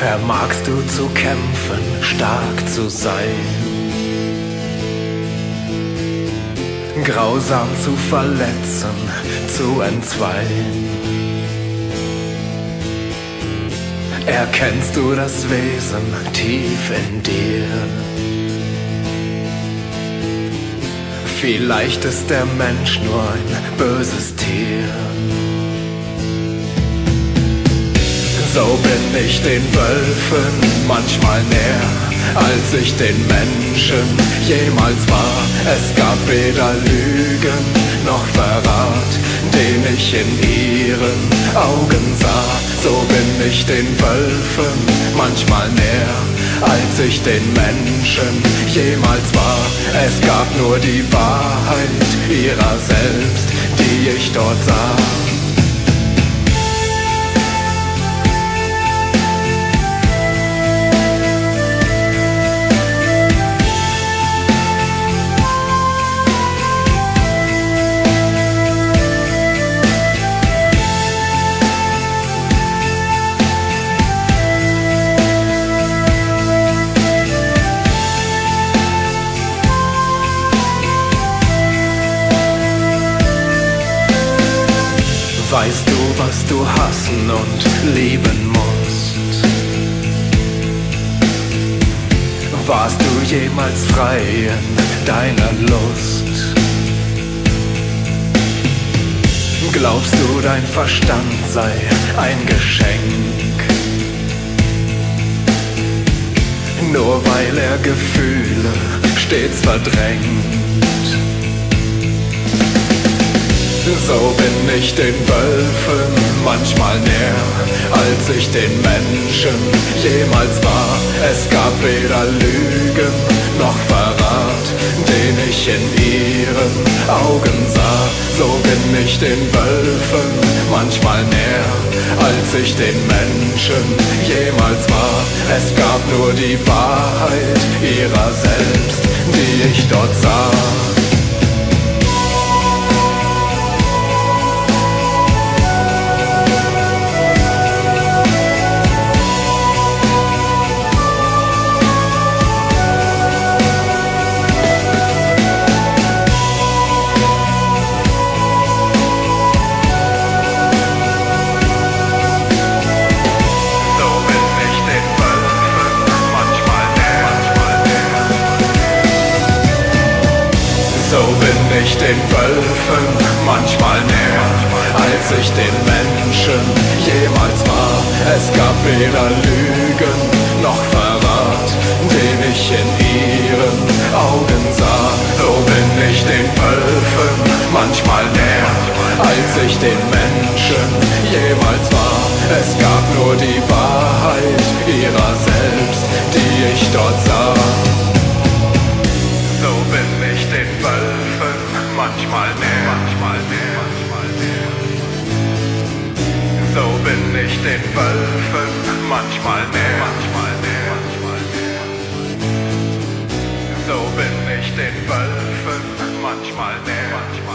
vermagst du zu kämpfen, stark zu sein. Grausam zu verletzen, zu entzweien. Erkennst du das Wesen tief in dir? Vielleicht ist der Mensch nur ein böses Tier. So bin ich den Wölfen manchmal näher, als ich den Menschen jemals war. Es gab weder Lügen noch Verrat, den ich in ihren Augen sah. So bin ich den Wölfen manchmal näher, als ich den Menschen jemals war. Es gab nur die Wahrheit ihrer selbst, die ich dort sah. Weißt du, was du hassen und lieben musst? Warst du jemals frei in deiner Lust? Glaubst du, dein Verstand sei ein Geschenk? Nur weil er Gefühle stets verdrängt. So bin ich den Wölfen manchmal näher, als ich den Menschen jemals war. Es gab weder Lügen noch Verrat, den ich in ihren Augen sah. So bin ich den Wölfen manchmal näher, als ich den Menschen jemals war. Es gab nur die Wahrheit ihrer selbst, die ich dort sah. Ich den Wölfen manchmal näher, als ich den Menschen jemals war. Es gab weder Lügen noch Verrat, den ich in ihren Augen sah. So bin ich den Wölfen manchmal näher, als ich den Menschen jemals war. Es gab nur die Wahrheit ihrer selbst, die ich dort sah. Manchmal näher, manchmal näher, manchmal näher. So bin ich den Wölfen manchmal näher, manchmal näher, manchmal näher. So bin ich den Wölfen manchmal näher, manchmal näher,